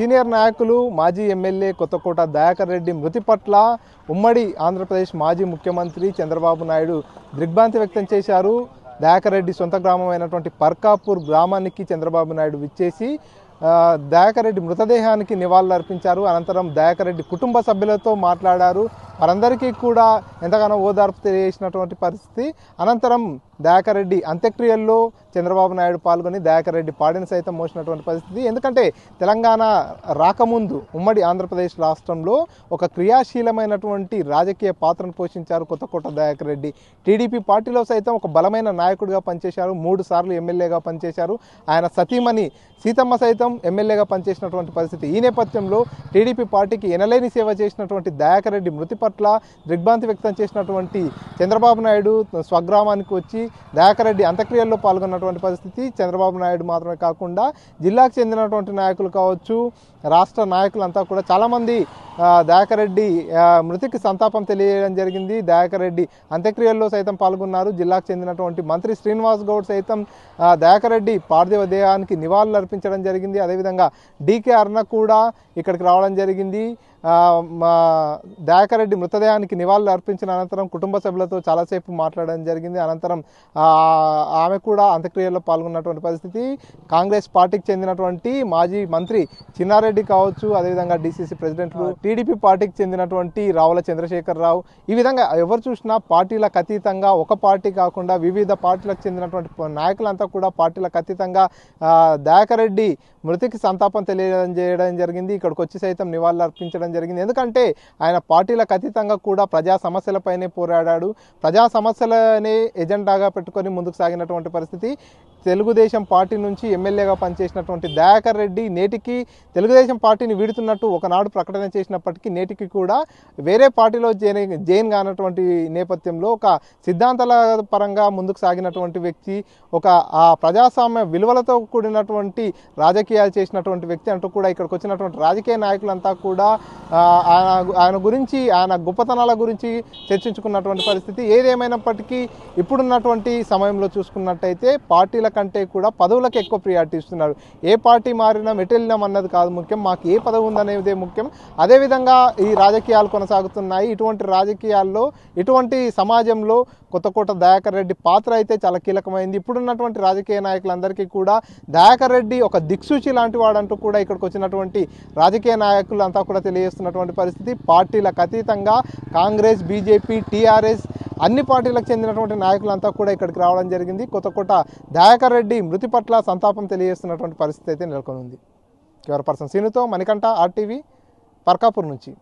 Senior నాయకులు మాజీ MLA Kothakota Dayakar Reddy మృతి పట్ల ఉమ్మడి ఆంధ్రప్రదేశ్ మాజీ ముఖ్యమంత్రి చంద్రబాబు నాయుడు దిగ్భ్రాంతి వ్యక్తం చేశారు. దయాకర్ రెడ్డి సొంత గ్రామం అయినటువంటి పర్కాపూర్ గ్రామానికి చంద్రబాబు నాయుడు విచ్చేసి ఆ, దయాకర్ రెడ్డి మృతదేహానికి నివాళులు అర్పించారు అనంతరం దయాకర్ రెడ్డి కుటుంబ సభ్యులతో మాట్లాడారు. వారందరికీ కూడా ఎంతగానో ఓదార్పు తెలియజేసినటువంటి పరిస్థితి. అనంతరం దయాకరెడ్డి అంత్యక్రియల్లో చంద్రబాబు నాయుడు పాల్గొని దయాకరెడ్డి రెడ్డి సైతం మోసినటువంటి పరిస్థితి. ఎందుకంటే తెలంగాణ రాకముందు ఉమ్మడి ఆంధ్రప్రదేశ్ రాష్ట్రంలో ఒక క్రియాశీలమైనటువంటి రాజకీయ పాత్రను పోషించారు కొత్తకోట దయాకరెడ్డి టీడీపీ పార్టీలో సైతం ఒక బలమైన నాయకుడిగా పనిచేశారు. మూడు సార్లు ఎమ్మెల్యేగా పనిచేశారు. ఆయన సతీమణి సీతమ్మ సైతం ఎమ్మెల్యేగా పనిచేసినటువంటి పరిస్థితి. ఈ నేపథ్యంలో టీడీపీ పార్టీకి ఎనలేని సేవ చేసినటువంటి దయాకరెడ్డి మృతి పట్ల దిగ్భ్రాంతి వ్యక్తం చేసినటువంటి చంద్రబాబు నాయుడు స్వగ్రామానికి వచ్చి దయాకరెడ్డి అంత్యక్రియల్లో పాల్గొన్నటువంటి పరిస్థితి చంద్రబాబు నాయుడు మాత్రమే కాకుండా జిల్లాకు చెందినటువంటి నాయకులు కావచ్చు రాష్ట్ర నాయకులంతా కూడా చాలామంది దయాకరెడ్డి రెడ్డి మృతికి సంతాపం తెలియజేయడం జరిగింది. దయాకరెడ్డి అంత్యక్రియల్లో సైతం పాల్గొన్నారు. జిల్లాకు చెందినటువంటి మంత్రి శ్రీనివాస్ గౌడ్ సైతం దయాకరెడ్డి రెడ్డి పార్థివ దేహానికి నివాళులు అర్పించడం జరిగింది. అదేవిధంగా డీకే అర్ణ కూడా ఇక్కడికి రావడం జరిగింది. మా దయాకర్ రెడ్డి మృతదేహానికి నివాళులు అర్పించిన అనంతరం కుటుంబ సభ్యులతో చాలాసేపు మాట్లాడడం జరిగింది. అనంతరం ఆమె కూడా అంత్యక్రియల్లో పాల్గొన్నటువంటి పరిస్థితి. కాంగ్రెస్ పార్టీకి చెందినటువంటి మాజీ మంత్రి చిన్నారెడ్డి కావచ్చు అదేవిధంగా డిసిసి ప్రెసిడెంట్లు టీడీపీ పార్టీకి చెందినటువంటి రావుల చంద్రశేఖర్ రావు ఈ విధంగా ఎవరు చూసినా పార్టీలకు అతీతంగా ఒక పార్టీ కాకుండా వివిధ పార్టీలకు చెందినటువంటి నాయకులంతా కూడా పార్టీలకు అతీతంగా ఆ, దయాకర్ రెడ్డి మృతికి సంతాపం తెలియజేయడం చేయడం జరిగింది. ఇక్కడికి వచ్చి సైతం నివాళులు అర్పించడం జరిగింది. ఎందుకంటే ఆయన పార్టీలకు అతీతంగా కూడా ప్రజా సమస్యలపైనే పోరాడాడు. ప్రజా సమస్యలనే ఎజెండాగా పెట్టుకొని ముందుకు సాగినటువంటి పరిస్థితి తెలుగుదేశం పార్టీ నుంచి ఎమ్మెల్యేగా పనిచేసినటువంటి దయాకర్ రెడ్డి నేటికి తెలుగుదేశం పార్టీని వీడుతున్నట్టు ఒకనాడు ప్రకటన చేసినప్పటికీ నేటికి కూడా వేరే పార్టీలో జైన్ జైన్ కానటువంటి నేపథ్యంలో ఒక సిద్ధాంతాల పరంగా ముందుకు సాగినటువంటి వ్యక్తి ఒక ఆ ప్రజాస్వామ్య విలువలతో కూడినటువంటి రాజకీయాలు చేసినటువంటి వ్యక్తి అంటూ కూడా ఇక్కడికి వచ్చినటువంటి రాజకీయ నాయకులంతా కూడా ఆయన ఆయన గురించి ఆయన గొప్పతనాల గురించి చర్చించుకున్నటువంటి పరిస్థితి. ఏదేమైనప్పటికీ ఇప్పుడున్నటువంటి సమయంలో చూసుకున్నట్టయితే పార్టీల కంటే కూడా పదవులకు ఎక్కువ ప్రియారిటీ ఇస్తున్నారు. ఏ పార్టీ మారినా మెటెళ్ళినాం అన్నది కాదు ముఖ్యం మాకు ఏ పదవి ఉందనేదే ముఖ్యం. అదేవిధంగా ఈ రాజకీయాలు కొనసాగుతున్నాయి. ఇటువంటి రాజకీయాల్లో ఇటువంటి సమాజంలో కొత్తకోట దయాకర్ రెడ్డి పాత్ర అయితే చాలా కీలకమైంది. ఇప్పుడున్నటువంటి రాజకీయ నాయకులందరికీ కూడా దయాకర్ రెడ్డి ఒక దిక్సూచి లాంటి వాడంటూ కూడా ఇక్కడికి వచ్చినటువంటి రాజకీయ నాయకులు అంతా కూడా తెలియజేస్తున్నటువంటి పరిస్థితి. పార్టీలకు అతీతంగా కాంగ్రెస్ బీజేపీ టీఆర్ఎస్ అన్ని పార్టీలకు చెందినటువంటి నాయకులంతా కూడా ఇక్కడికి రావడం జరిగింది. కొత్తకోట దయాకర్ రెడ్డి మృతి పట్ల సంతాపం తెలియజేస్తున్నటువంటి పరిస్థితి అయితే నెలకొని ఉంది కెమెరా పర్సన్ సీనుతో మణికంఠ ఆర్టీవీ పర్కాపూర్ నుంచి.